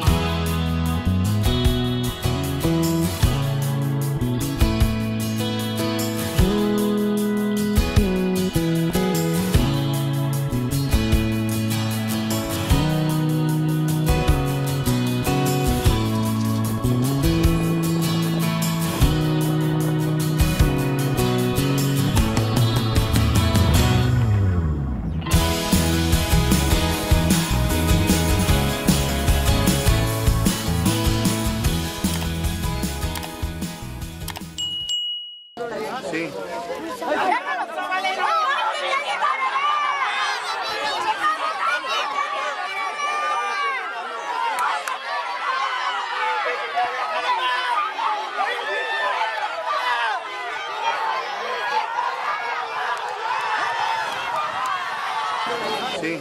you Sí. Sí.